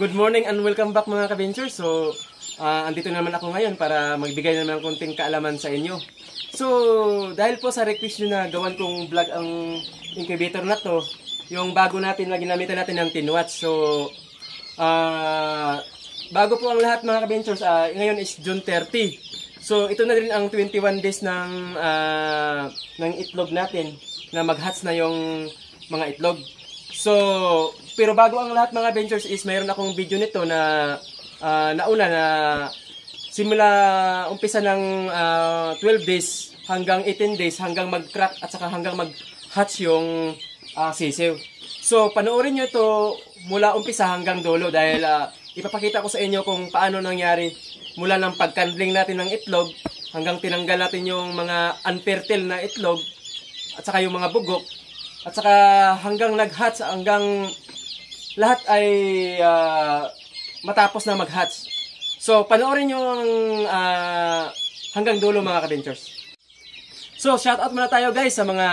Good morning and welcome back mga ka-ventures. So, ah, andito naman ako ngayon para magbigay naman ng konting kaalaman sa inyo. So, dahil po sa request nyo na gawan kong vlog ang incubator na to, yung bago natin na ginamitan natin ng 10 watts. So, ah, bago po ang lahat mga ka-ventures, ah, ngayon is June 30. So, ito na rin ang 21 days ng, ah, ng itlog natin na mag-hatch na yung mga itlog. So, pero bago ang lahat mga ventures is mayroon akong video nito na ah, nauna na simula umpisa ng ah, 12 days hanggang 18 days hanggang mag-crack at saka hanggang mag-hatch yung ah, sisiw. So, panoorin nyo ito mula umpisa hanggang dulo dahil ah, ipapakita ko sa inyo kung paano nangyari mula ng pagkandling natin ng itlog hanggang tinanggal natin yung mga unfertile na itlog at saka yung mga bugok at saka hanggang nag-hatch, hanggang lahat ay ah, matapos na mag-hatch. So, panoorin nyo ang ah, hanggang dulo mga ka-ventures. So, shout out muna tayo guys sa mga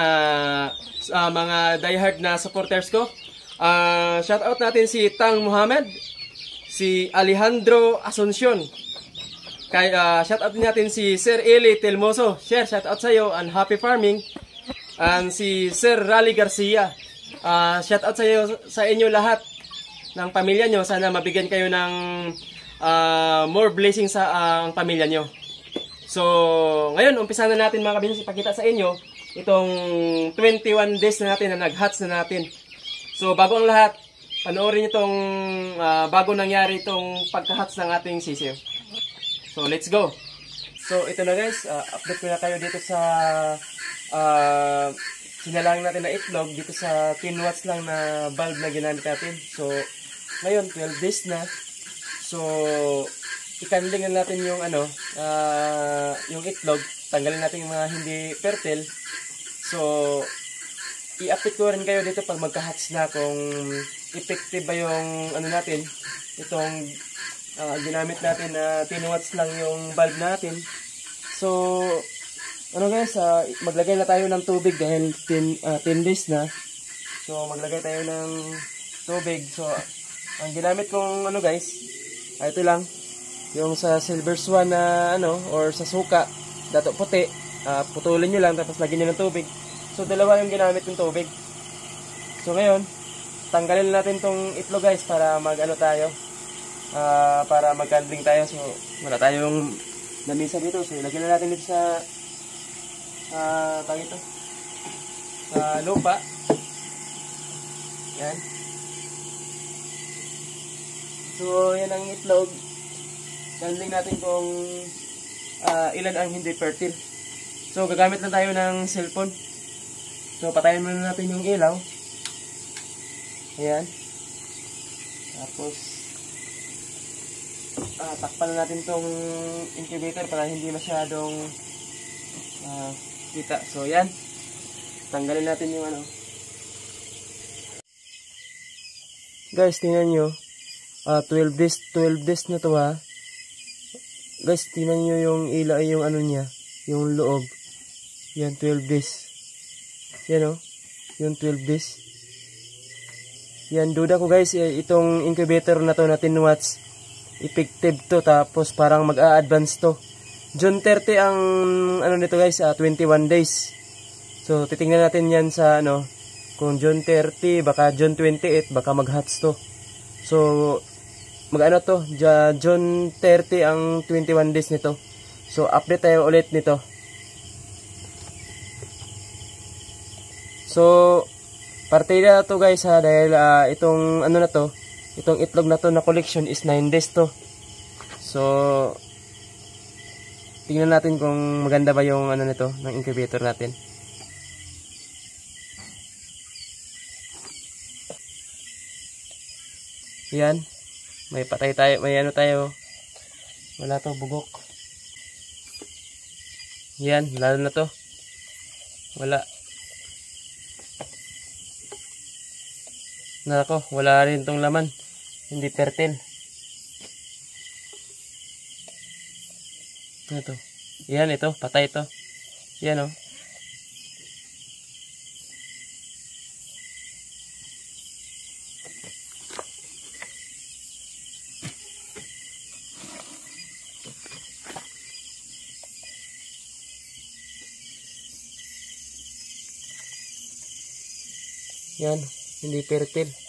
sa mga diehard na supporters ko. Ah, shout out natin si Tang Muhammad, si Alejandro Asuncion. Kay ah, shout out natin si Sir Eli Telmoso. Share shout out sa iyo and happy farming. And si Sir Rally Garcia. Ah, shout out sa iyo sa inyo lahat ng pamilya nyo. Sana mabigyan kayo ng ah, more blessings sa ang pamilya nyo. So, ngayon, umpisa na natin mga kabinas ipakita sa inyo itong 21 days na natin na nag-hatch na natin. So, bago ang lahat, panoorin nyo itong ah, bago nangyari itong pagka-hatch ng ating sisiyo. So, let's go! So, ito na guys, ah, update ko na kayo dito sa uh, sinalang natin na itlog dito sa 10 watts lang na bulb na ginamit natin. So, ngayon, 12 days na. So, ikandling na natin yung ano, ah, yung itlog. Tanggalin natin yung mga hindi fertile. So, i-update ko rin kayo dito pag magka-hatch na kung effective ba yung ano natin, itong ah, ginamit natin na 10 watts lang yung bulb natin. So, ano guys, ah, maglagay na tayo ng tubig dahil 10, ah, 10 days na. So, maglagay tayo ng tubig. So, ang ginamit kong ano guys, ah, ito lang. Yung sa silver swan na ano, or sa suka, dato puti. ah, putulin nyo lang, tapos lagyan nyo ng tubig. So, dalawa yung ginamit ng tubig. So, ngayon, tanggalin natin tong itlog guys para mag ano tayo. ah, para mag-handling tayo. So, wala tayong lamisa dito. So, lagyan na natin dito sa ah tawag ito? Sa lupa. Yan. So yan ang itlog. Galing natin kung ah, ilan ang hindi fertile. So gagamit lang tayo ng cellphone. So patayin muna natin yung ilaw. Ayan. Tapos ah, takpan na natin tong incubator para hindi masyadong ah, kita. So, yan. Tanggalin natin yung ano. Guys, tingnan nyo. Ah, 12 days, 12 days na to ha. Guys, tingnan nyo yung ila, yung ano niya. Yung loob. Yan, 12 days. Yan o. Yung 12 days. Yan, duda ko guys, eh, itong incubator na to na 10 watts. Effective to, tapos parang mag-a-advance to. June 30 ang ano nito guys, ah, 21 days. So titingnan natin 'yan sa ano, kung June 30, baka June 28, baka mag-hatch to. So mag-ano to, June 30 ang 21 days nito. So update tayo ulit nito. So partida to guys ha dahil ah, itong ano na to, itong itlog na to na collection is 9 days to. So Tingnan natin kung maganda ba yung ano nito ng incubator natin. Yan. May patay tayo, may ano tayo. Wala to bugok. Yan, lalo na to. Wala. Nako, wala rin tong laman. Hindi fertile. Ano ito. Yan ito, patay ito. Yan oh. Yan, hindi fertile.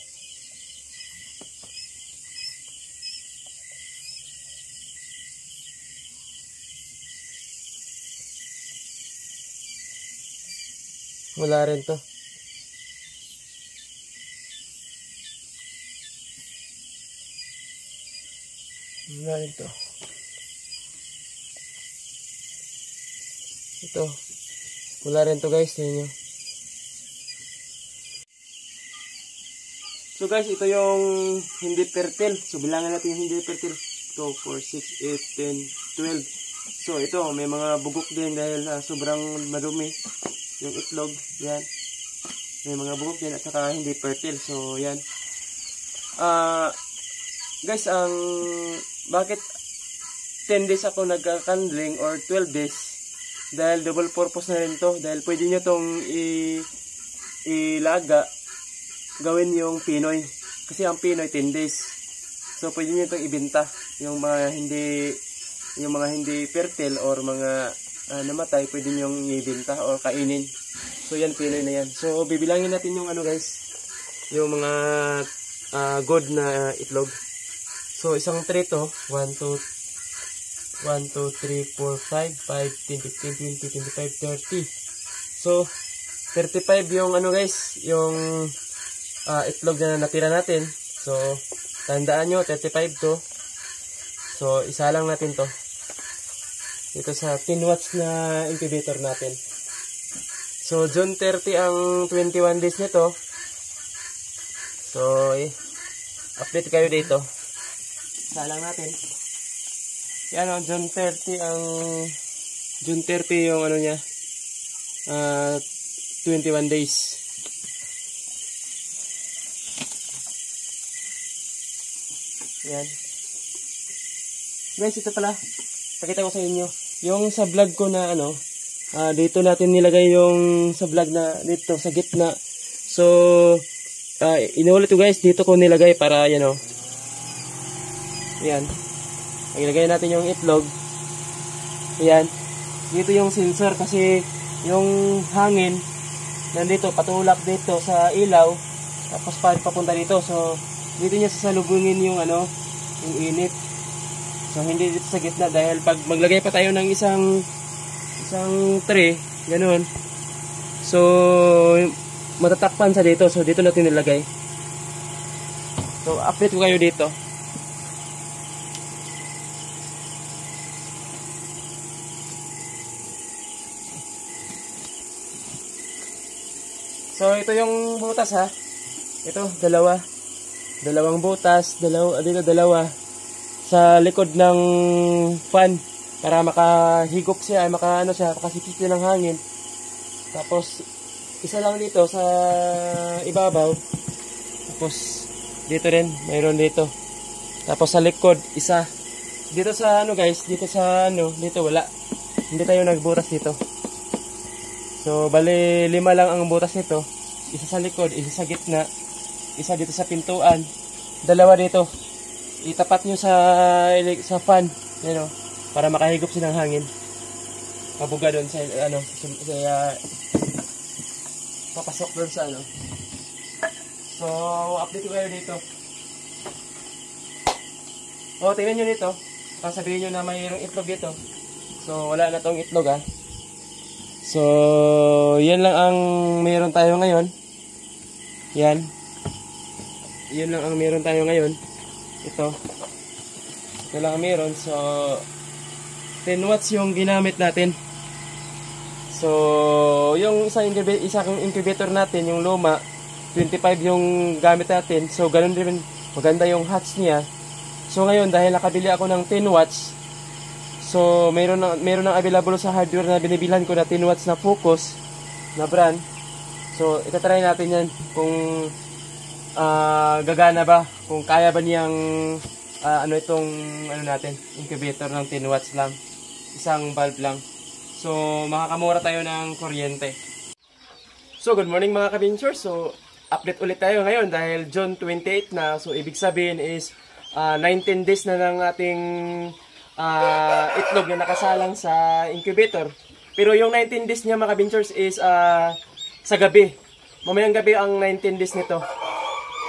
Wala rin to. Wala rin to. Ito. Wala rin to guys. Tingnan nyo. So guys, ito yung hindi fertile. So bilangan natin yung hindi fertile. 2, 4, 6, 8, 10, 12. So ito, may mga bugok din dahil ah, sobrang madumi yung itlog. Yan. May mga bugok din at saka hindi fertile. So yan. Ah, guys, ang bakit 10 days ako nagka-candling or 12 days dahil double purpose na rin to dahil pwede nyo tong ilaga gawin yung Pinoy kasi ang Pinoy 10 days so pwede nyo itong ibenta yung mga hindi yung mga hindi fertile or mga ah, namatay pwede nyo ibenta or kainin so yan Pinoy na yan so bibilangin natin yung ano guys yung mga ah, good na itlog So, isang tray to. 1, 2, 1, 2, 3, 4, 5, 5, 10, 15, 20, 25, 30. So, 35 yung ano guys, yung ah, itlog na natira natin. So, tandaan nyo, 35 to. So, isa lang natin to. Ito sa 10 watts na incubator natin. So, June 30 ang 21 days nito. So, eh, update kayo dito. Salang natin. Yan o, June 30 ang June 30 yung ano niya. ah 21 days. Yan. Guys, ito pala. Pakita ko sa inyo. Yung sa vlog ko na ano, ah dito natin nilagay yung sa vlog na dito sa gitna. So, ah inuulit ko guys, dito ko nilagay para yan o. Ayan. Ilagay natin yung itlog. Ayan. Dito yung sensor kasi yung hangin nandito patulak dito sa ilaw tapos pa papunta dito. So dito niya sasalubungin yung ano, yung init. So hindi dito sa gitna dahil pag maglagay pa tayo ng isang isang tray, ganun. So matatakpan sa dito. So dito natin nilagay. So update ko kayo dito. So, ito yung butas ha. Ito, dalawa. Dalawang butas, dalawa, dito dalawa. Sa likod ng fan. Para makahigop siya, ay maka, ano siya, makasipit ng hangin. Tapos, isa lang dito sa ibabaw. Tapos, dito rin, mayroon dito. Tapos sa likod, isa. Dito sa ano guys, dito sa ano, dito wala. Hindi tayo nagbutas dito. So, bali lima lang ang butas nito. Isa sa likod, isa sa gitna, isa dito sa pintuan, dalawa dito. Itapat nyo sa sa fan, you know, para makahigop siya ng hangin. Mabuga doon sa ano, sa, sa uh, papasok doon sa ano. So, update ko kayo dito. O, tingnan nyo dito. Sasabihin nyo na mayroong itlog dito. So, wala na tong itlog ah. So, yan lang ang meron tayo ngayon. Yan. Yan lang ang meron tayo ngayon. Ito. Ito lang ang meron. So, 10 watts yung ginamit natin. So, yung isang incubator, isang incubator natin, yung luma, 25 yung gamit natin. So, ganun din, maganda yung hatch niya. So, ngayon, dahil nakabili ako ng 10 watts, So, mayroon na mayroon nang available sa hardware na binibilhan ko na 10 watts na focus na brand. So, itatry natin 'yan kung ah, gagana ba, kung kaya ba niyang ah, ano itong ano natin, incubator ng 10 watts lang. Isang bulb lang. So, makakamura tayo ng kuryente. So, good morning mga kabinchers. So, update ulit tayo ngayon dahil June 28 na. So, ibig sabihin is ah, 19 days na ng ating ah, itlog na nakasalang sa incubator. Pero yung 19 days niya mga kabinchers is ah, sa gabi. mamayang gabi ang 19 days nito.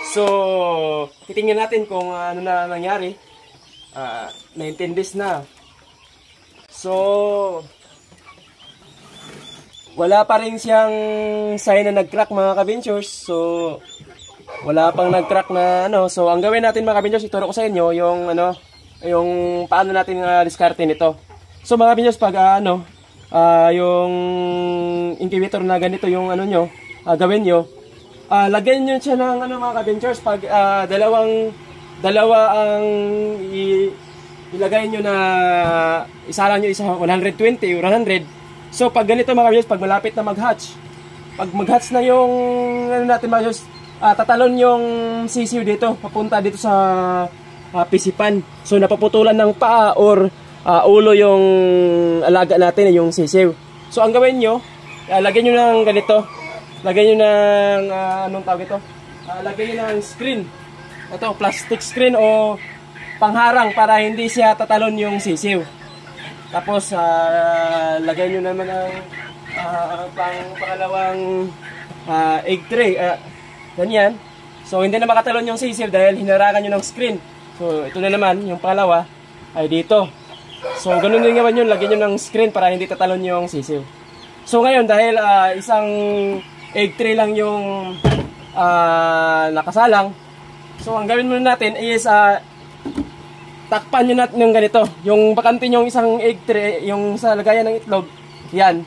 So, titingnan natin kung ano na nangyari. Ah, 19 days na. So, wala pa rin siyang sign na nag-crack mga kabinchers. So, wala pang nag-crack na ano. So, ang gawin natin mga kabinchers, ituro ko sa inyo yung ano, yung paano natin uh, diskarte nito. So, mga kabinchers, pag uh, ano, uh, yung incubator na ganito yung ano nyo, uh, gawin nyo, uh, lagyan nyo siya ng ano mga kabinchers, pag uh, dalawang, dalawa ang i, ilagay nyo na isa lang nyo isa 120 or 100 So pag ganito mga kabiyos, pag malapit na mag-hatch, pag mag-hatch na yung ano natin mga kabiyos, uh, tatalon yung sisiw dito, papunta dito sa uh, pisipan. So napaputulan ng paa or uh, ulo yung alaga natin, yung sisiw. So ang gawin nyo, uh, lagyan nyo ng ganito, lagyan nyo ng, uh, anong tawag ito? Uh, lagyan nyo ng screen. Ito, plastic screen o pangharang para hindi siya tatalon yung sisiw. Tapos, uh, lagay nyo naman ang uh, pang pangalawang uh, egg tray. Uh, ganyan. So, hindi na makatalon yung sisir dahil hinarakan nyo ng screen. So, ito na naman, yung pangalawa ay dito. So, ganun din naman yun. Lagyan nyo ng screen para hindi tatalon yung sisiw. So, ngayon, dahil uh, isang egg tray lang yung uh, nakasalang, so, ang gawin muna natin is uh, takpan nyo natin yung ganito. Yung bakante yung isang egg tray, yung sa lagayan ng itlog, yan.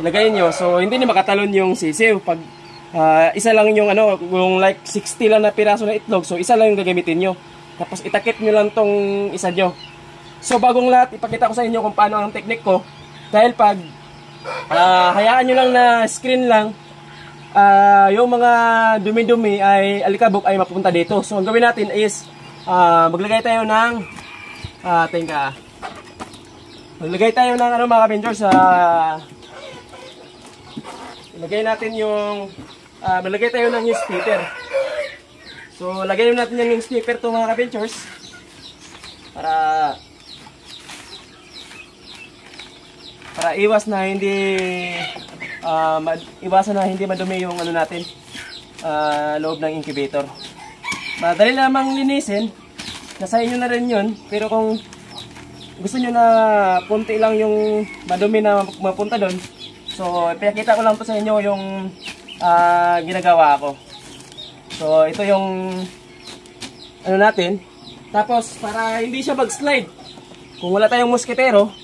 Ilagay nyo. So, hindi na makatalon yung sisiw. Pag uh, isa lang yung ano, yung like 60 lang na piraso ng itlog, so isa lang yung gagamitin nyo. Tapos itakip nyo lang tong isa nyo. So, bagong lahat, ipakita ko sa inyo kung paano ang technique ko. Dahil pag uh, hayaan nyo lang na screen lang, uh, yung mga dumi-dumi ay alikabok ay mapunta dito. So, ang gawin natin is uh, maglagay tayo ng uh, tingka maglagay tayo ng ano mga kabinjors sa uh, ilagay natin yung uh, maglagay tayo ng newspaper so lagay natin yung newspaper to mga kabinjors para para iwas na hindi uh, iwasan na hindi madumi yung ano natin uh, loob ng incubator Madali lamang linisin. Nasa inyo na rin yun. Pero kung gusto nyo na punti lang yung madumi na mapunta doon, so pinakita ko lang to sa inyo yung uh, ginagawa ko. So ito yung ano natin. Tapos para hindi siya mag-slide, kung wala tayong musketero,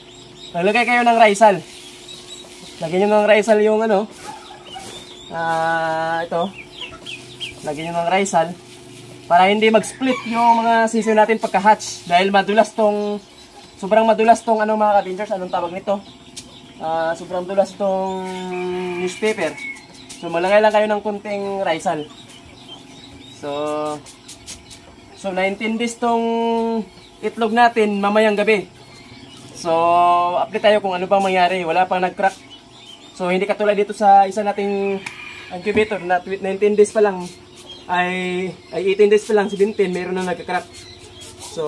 lalagay kayo ng raisal. Lagyan nyo ng raisal yung ano, ah uh, ito. Lagyan nyo ng raisal. Para hindi mag-split yung mga sisiw natin pagka-hatch. Dahil madulas tong sobrang madulas tong ano mga kabingers anong tawag nito? Uh, sobrang dulas tong newspaper. So malagay lang kayo ng kunting raisal. So so 19 days tong itlog natin mamayang gabi. So update tayo kung ano pang mangyari. Wala pang nag-crack so hindi katulad dito sa isa nating incubator na 19 days pa lang ay, ay 18 days pa lang, 17, meron na nagka-crack. So,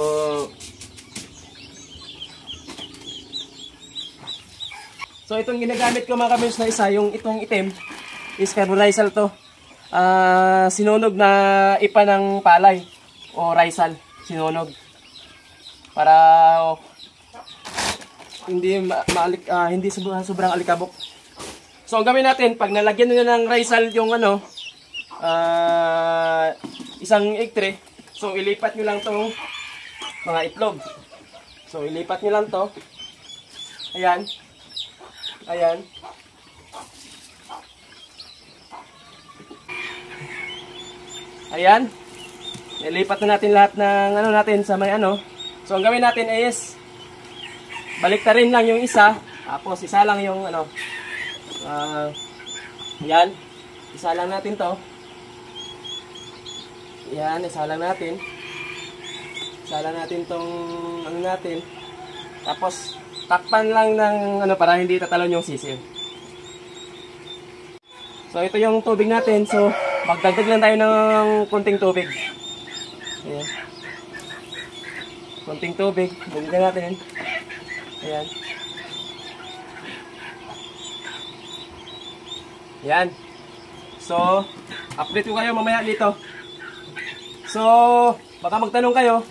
So itong ginagamit ko mga kabins na isa, yung itong itim, is carborizal to. Uh, sinunog na ipa ng palay o risal, sinunog. Para oh, hindi ma maalik, uh, hindi sobrang alikabok. So ang gawin natin, pag nalagyan nyo ng risal yung ano, uh, isang egg tray. So, ilipat nyo lang tong mga itlog. So, ilipat nyo lang to. Ayan. Ayan. Ayan. Ilipat na natin lahat ng ano natin sa may ano. So, ang gawin natin is balik rin lang yung isa. Tapos, isa lang yung ano. Uh, ayan. Isa lang natin to. Yan, isalang natin. Isalang natin tong ano natin. Tapos takpan lang ng ano para hindi tatalon yung sisil. So ito yung tubig natin. So magdagdag lang tayo ng konting tubig. Ayan. Konting tubig. Dagdagan natin. Ayan. Ayan. So, update ko kayo mamaya dito. So, baka magtanong kayo.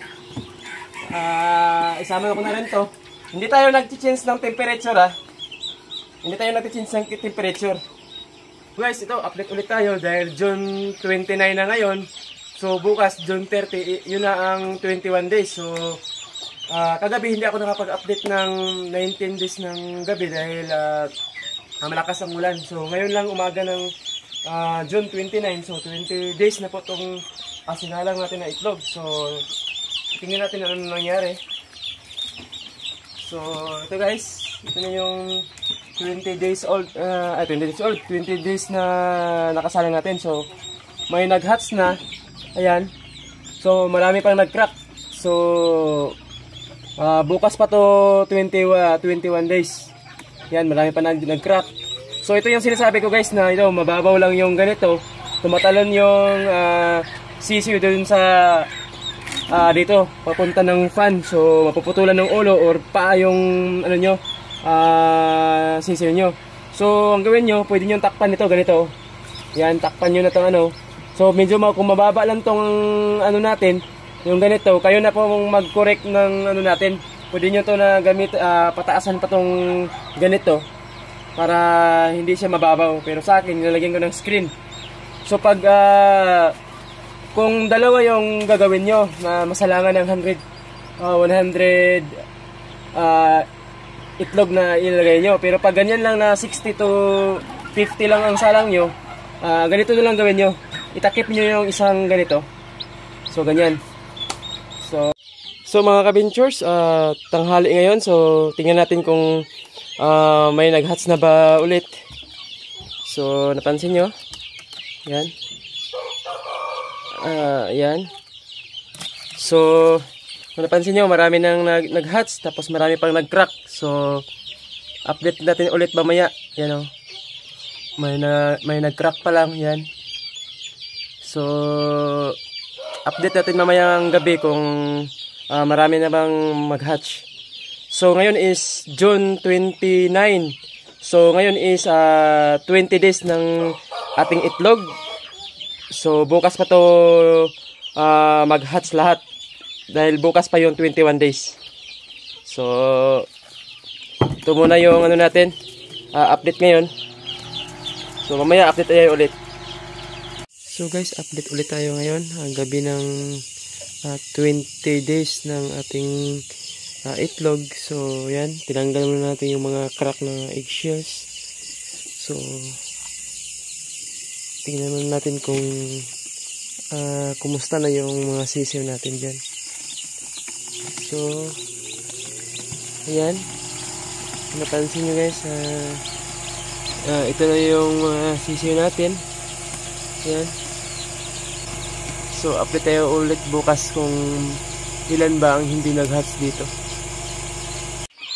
Ah, isama ko na rin to. Hindi tayo nag-change ng temperature ah. Hindi tayo nag-change ng temperature. Guys, ito, update ulit tayo dahil June 29 na ngayon. So, bukas, June 30, i- yun na ang 21 days. So, ah, kagabi hindi ako nakapag-update ng 19 days ng gabi dahil ah, ah, malakas ang ulan. So, ngayon lang umaga ng ah, June 29. So, 20 days na po itong uh, sinalang natin na itlog. So, tingnan natin ano nangyari. So, ito guys, ito na yung 20 days old, uh, ay 20 days old, 20 days na nakasalang natin. So, may nag-hatch na, ayan. So, marami pang nag-crack. So, ah, bukas pa to 20, uh, 21 days. Yan, marami pa nag- nag-crack. So, ito yung sinasabi ko guys na ito, mababaw lang yung ganito. Tumatalon yung uh, sisiyo dun sa ah dito papunta ng fan. So mapuputulan ng ulo or paa yung ano nyo ah sisiyo nyo. So ang gawin nyo pwede nyo takpan nito ganito. Yan takpan nyo na tong ano. So medyo kung mababa lang tong ano natin yung ganito kayo na po mag correct ng ano natin pwede nyo to na gamit ah, pataasan pa tong ganito para hindi siya mababaw. Pero sa akin nilalagyan ko ng screen. So pag ah, kung dalawa yung gagawin nyo na masalangan ng 100 ah, 100 ah, itlog na ilalagay nyo. Pero pag ganyan lang na 60 to 50 lang ang salang nyo ah, ganito na lang gawin nyo. Itakip nyo yung isang ganito. So ganyan so mga kabinchers ah, tanghali ngayon so tingnan natin kung ah, may nag-hatch na ba ulit so napansin nyo yan Ah, yan. So, napansin nyo, marami nang nag, nag-hatch, tapos marami pang nag-crack. So, update natin ulit mamaya. Yan o. May, na, may nag-crack pa lang, yan. So, update natin mamaya ang gabi kung ah, marami na bang mag-hatch. So, ngayon is June 29. So, ngayon is ah, 20 days ng ating itlog. So bukas pa to ah, mag-hatch lahat dahil bukas pa yung 21 days. So ito muna yung ano natin ah, update ngayon. So mamaya update tayo ulit. So guys, update ulit tayo ngayon ang gabi ng ah, 20 days ng ating ah, itlog. So yan, tinanggal muna natin yung mga crack na eggshells. So tingnan natin kung ah, kumusta na yung mga sisiw natin dyan. So, ayan. Napansin nyo guys, ah, ah, ito na yung mga sisiw natin. Ayan. So, update tayo ulit bukas kung ilan ba ang hindi nag-hatch dito.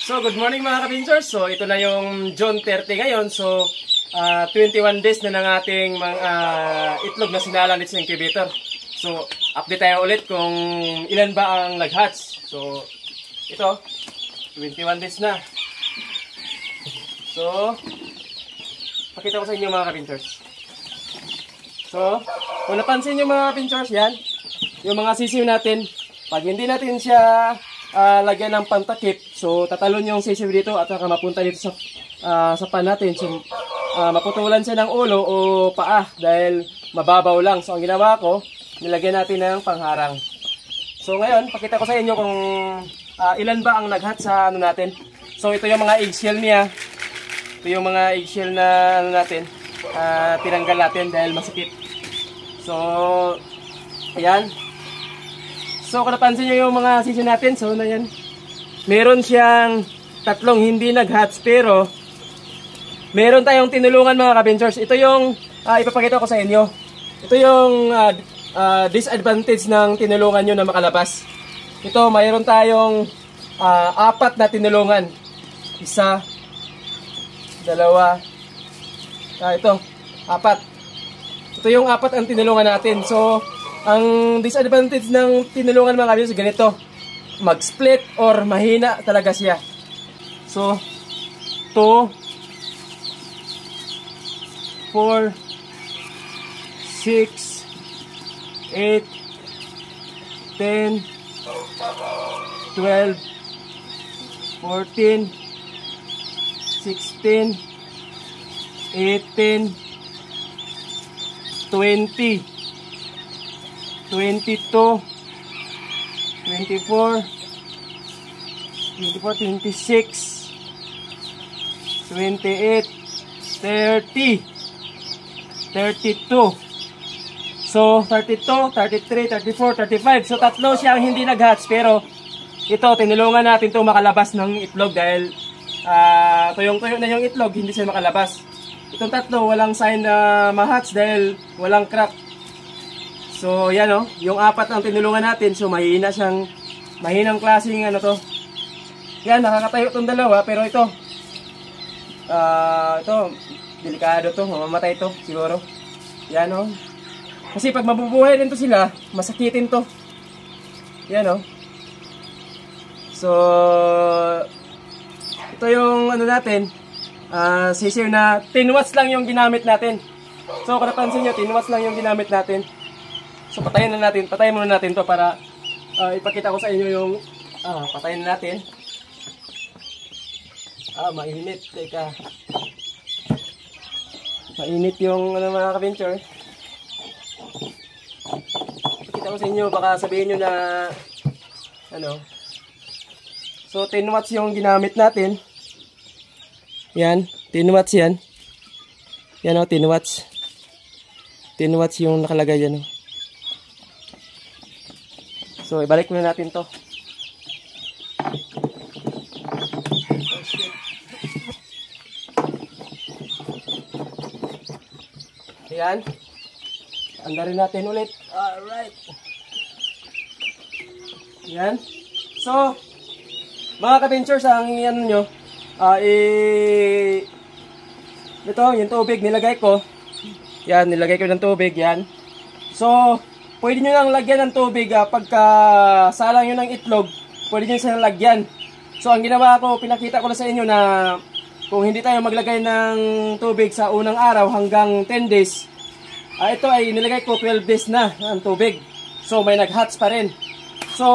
So, good morning mga kapinsers. So, ito na yung June 30 ngayon. So, ah, 21 days na ng ating mga ah, itlog na sinalang dito sa incubator. So, update tayo ulit kung ilan ba ang nag-hatch. So, ito, 21 days na. So, pakita ko sa inyo mga kapinters. So, kung napansin nyo mga kapinters, yan, yung mga sisiw natin, pag hindi natin siya ah, lagyan ng pantakip, so tatalon yung sisiw dito at saka mapunta dito sa, ah, sa pan natin. So, ah, maputulan siya ng ulo o paa dahil mababaw lang. So, ang ginawa ko, nilagyan natin ng pangharang. So, ngayon, pakita ko sa inyo kung ah, ilan ba ang naghat sa ano natin. So, ito yung mga eggshell niya. Ito yung mga eggshell na ano natin, ah, tinanggal natin dahil masakit. So, ayan. So, kung napansin nyo yung mga sisyo natin, so na yan. Meron siyang tatlong hindi nag-hatch pero meron tayong tinulungan mga kabinchers. Ito yung ah, ipapakita ko sa inyo. Ito yung ah, ah, disadvantage ng tinulungan nyo na makalabas. Ito, mayroon tayong ah, apat na tinulungan. Isa, dalawa, ah, ito, apat. Ito yung apat ang tinulungan natin. So, ang disadvantage ng tinulungan mga kabinchers, ganito. Mag-split or mahina talaga siya. So, 2, 4, 6, 8, 10, 12, 14, 16, 18, 20, 22, 24, 24, 26, 28, 30, 32. So, 32, 33, 34, 35. So, tatlo siyang hindi nag-hatch. Pero, ito, tinulungan natin itong makalabas ng itlog dahil uh, tuyong-tuyo na yung itlog, hindi siya makalabas. Itong tatlo, walang sign na ma-hatch dahil walang crack. So, yan o. Oh, yung apat ang tinulungan natin. So, mahina siyang, mahinang klaseng ano to. Yan, nakakatayo itong dalawa. Pero ito, uh, ito, delikado to. Mamamatay to, siguro. Yan o. Oh. Kasi pag mabubuhay din to sila, masakitin to. Yan o. Oh. So, ito yung ano natin, uh, sisir na 10 watts lang yung ginamit natin. So, kung napansin nyo, 10 watts lang yung ginamit natin. So, patayin na natin, patayin muna natin to para uh, ipakita ko sa inyo yung uh, patayin na natin. Ah, mainit. Teka. Mainit yung ano, mga ka-venture ko sa inyo, baka sabihin nyo na, ano, so 10 watts yung ginamit natin. Yan, 10 watts yan. Yan o, 10 watts. 10 watts yung nakalagay yan o. So, ibalik muna natin to. Ayan. Andarin natin ulit. Alright. Yan. So, mga ka-ventures, ang yan nyo, uh, eh, ito, yung tubig, nilagay ko. Yan, nilagay ko ng tubig, yan. So, pwede nyo lang lagyan ng tubig uh, pagka salang nyo ng itlog, pwede nyo silang lagyan. So, ang ginawa ko, pinakita ko na sa inyo na kung hindi tayo maglagay ng tubig sa unang araw hanggang 10 days, uh, ito ay nilagay ko 12 days na ang tubig. So, may nag-hatch pa rin. So,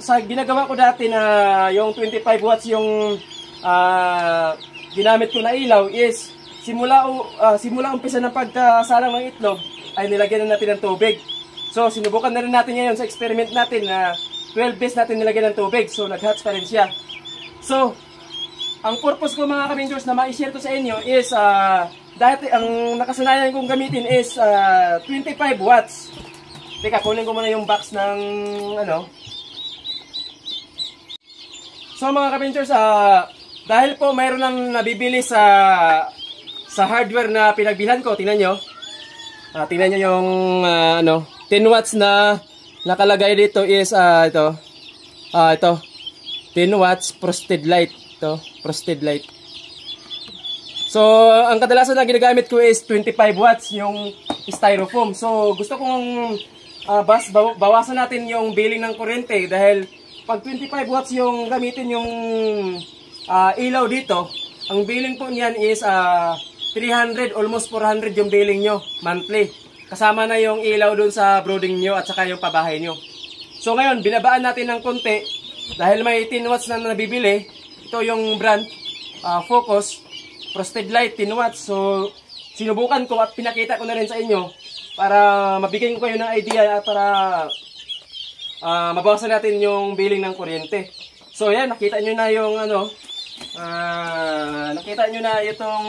sa ginagawa ko dati na yung 25 watts yung uh, ginamit ko na ilaw is simula uh, simula umpisa ng pagkasalang ng itlog ay nilagyan na natin ng tubig. So, sinubukan na rin natin ngayon sa experiment natin na 12 days natin nilagyan ng tubig. So, nag-hatch pa rin siya. So, ang purpose ko mga kabingers na ma-share to sa inyo is uh, dati ang nakasanayan kong gamitin is uh, 25 watts. Teka, kunin ko muna yung box ng ano. So mga kapinters, uh, dahil po mayroon nang nabibili sa sa hardware na pinagbilhan ko, tingnan nyo. Uh, tingnan nyo yung uh, ano, 10 watts na nakalagay dito is uh, ito. Uh, ito. 10 watts frosted light. Ito, frosted light. So, ang kadalasan na ginagamit ko is 25 watts yung styrofoam. So, gusto kong uh, bas, bawasan natin yung billing ng kuryente dahil pag 25 watts yung gamitin yung uh, ilaw dito, ang billing po niyan is uh, ah, 300, almost 400 yung billing nyo monthly. Kasama na yung ilaw dun sa brooding nyo at saka yung pabahay nyo. So ngayon, binabaan natin ng konti dahil may 10 watts na nabibili. Ito yung brand, uh, Focus, Frosted Light, 10 watts. So, sinubukan ko at pinakita ko na rin sa inyo para mabigyan ko kayo ng idea at para uh, mabawasan natin yung billing ng kuryente. So, yan, nakita nyo na yung ano, uh, nakita nyo na itong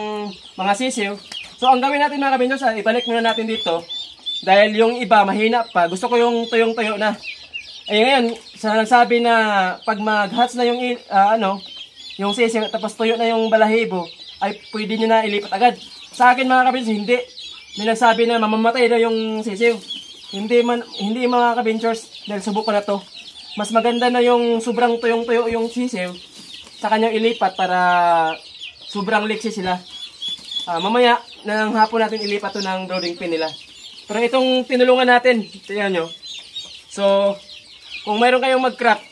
mga sisiw. So, ang gawin natin mga kabindos, ibalik muna natin dito. Dahil yung iba, mahina pa. Gusto ko yung tuyong-tuyo na. Ay, ngayon, sa nagsabi na pag mag-hatch na yung, uh, ano, yung sisiw, tapos tuyo na yung balahibo, ay pwede nyo na ilipat agad. Sa akin mga kabindos, hindi may nagsabi na mamamatay na yung sisiw. Hindi man hindi mga ka-ventures dahil subukan na to. Mas maganda na yung sobrang tuyong-tuyo yung sisiw sa kanyang ilipat para sobrang liksi sila. Uh, mamaya nang hapon natin ilipat to ng brooding pin nila. Pero itong tinulungan natin, tingnan nyo. So, kung mayroon kayong mag-crack,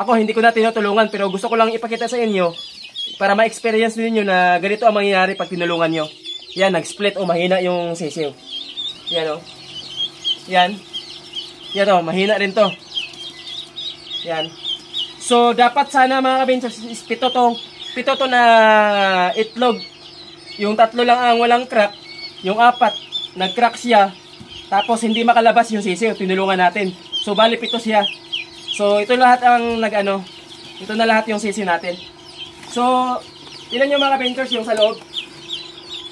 ako hindi ko na tinutulungan pero gusto ko lang ipakita sa inyo para ma-experience niyo na ganito ang mangyayari pag tinulungan nyo. Yan, nag-split o mahina yung sisiw. Yan o. Yan. Yan o, mahina rin to. Yan. So, dapat sana mga kabinchers, is pito to, pito to na itlog. Yung tatlo lang ang walang crack. Yung apat, nag-crack siya. Tapos hindi makalabas yung sisiw, tinulungan natin. So, bali pito siya. So, ito lahat ang nag-ano, ito na lahat yung sisiw natin. So, ilan yung mga kabinchers yung sa loob?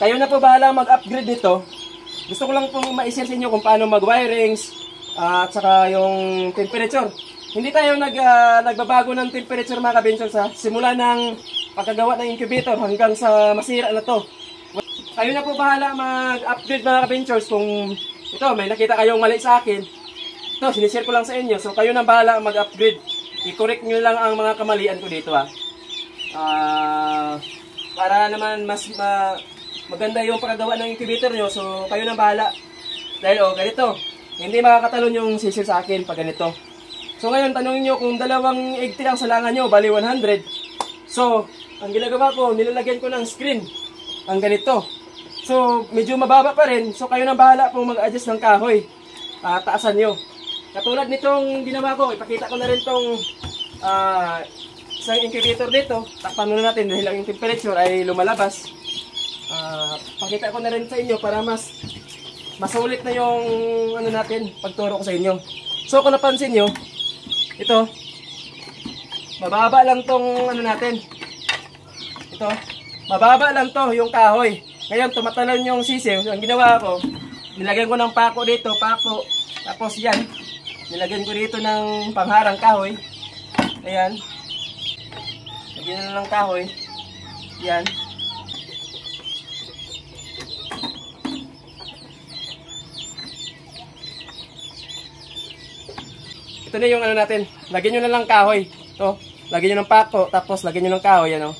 Kayo na po bahala mag-upgrade nito. Gusto ko lang pong ma-share sa inyo kung paano mag-wirings ah, at saka yung temperature. Hindi tayo nag, ah, nagbabago ng temperature mga kabinchors sa simula ng pagkagawa ng incubator hanggang sa masira na to. Kayo na po bahala mag-upgrade mga kabinchors kung ito may nakita kayong mali sa akin. Ito, sinishare ko lang sa inyo. So kayo na bahala mag-upgrade. I-correct nyo lang ang mga kamalian ko dito ha. Ah, para naman mas ma- maganda yung pagkagawa ng incubator nyo. So, kayo na bahala. Dahil, oh, ganito. Hindi makakatalon yung sisir sa akin pag ganito. So, ngayon, tanongin nyo kung dalawang egg tray ang salangan nyo, bali 100. So, ang ginagawa ko, nilalagyan ko ng screen. Ang ganito. So, medyo mababa pa rin. So, kayo na bahala kung mag-adjust ng kahoy. Ah, taasan nyo. Katulad nitong ginawa ko, ipakita ko na rin tong ah, isang incubator dito. Takpan muna natin dahil ang temperature ay lumalabas. Ah, pakita ko na rin sa inyo para mas masulit na yung ano natin pagturo ko sa inyo. So kung napansin nyo, ito, mababa lang tong ano natin. Ito, mababa lang to yung kahoy. Ngayon tumatalon yung sisiw. Ang ginawa ko, nilagyan ko ng pako dito, pako. Tapos yan, nilagyan ko dito ng pangharang kahoy. Ayan. Lagyan na ng kahoy. Yan. Ito na yung ano natin. Lagyan nyo na lang kahoy. Ito. Lagyan nyo ng pako. Tapos lagyan nyo ng kahoy. Ano?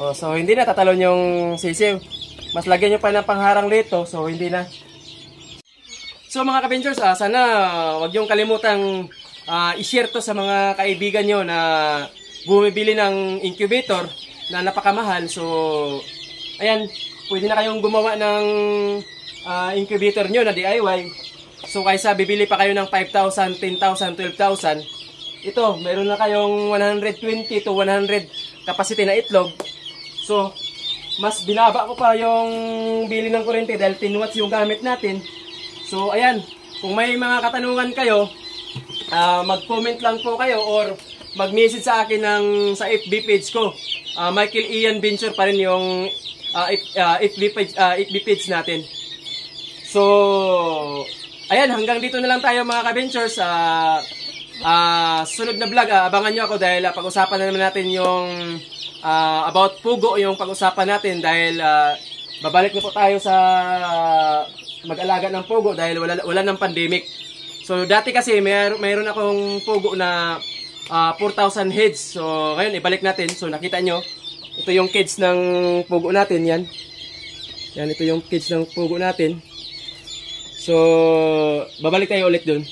Oh, so hindi na tatalon yung sisiw. Mas lagyan nyo pa ng pangharang dito. So hindi na. So mga ka-Avengers, ah, sana wag yung kalimutang ah, i-share to sa mga kaibigan nyo na bumibili ng incubator na napakamahal. So, ayan, pwede na kayong gumawa ng ah, incubator nyo na DIY. So, kaysa bibili pa kayo ng 5,000, 10,000, 12,000, ito, meron na kayong 120 to 100 capacity na itlog. So, mas binaba ko pa yung bili ng kuryente dahil 10 watts yung gamit natin. So, ayan, kung may mga katanungan kayo, ah, mag-comment lang po kayo or mag-message sa akin ng sa FB page ko. Ah, Michael Ian Venture pa rin yung F- ah, FB page ah, FB page natin. So, ayan, hanggang dito na lang tayo mga ka-ventures. Ah, ah, sunod na vlog, ah, abangan nyo ako dahil ah, pag-usapan na naman natin yung ah, about Pugo, yung pag-usapan natin dahil ah, babalik na po tayo sa ah, mag-alaga ng Pugo dahil wala, wala ng pandemic. So, dati kasi may, mayroon akong Pugo na ah, 4,000 heads. So, ngayon ibalik natin. So, nakita nyo, ito yung cage ng Pugo natin, yan. Yan, ito yung cage ng Pugo natin. So, babalik tayo ulit dun.